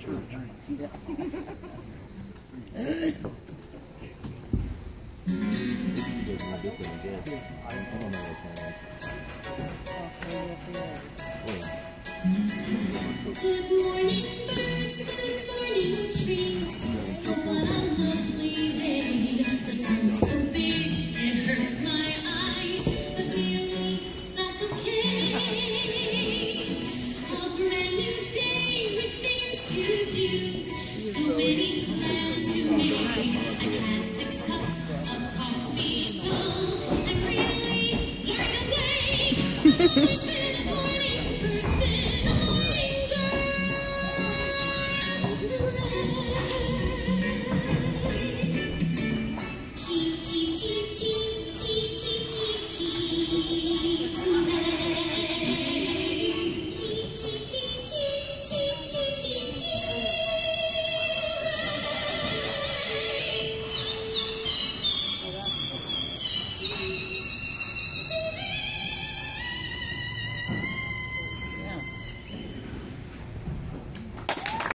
Church. Good morning, birds. Good morning, trees. Hehehehe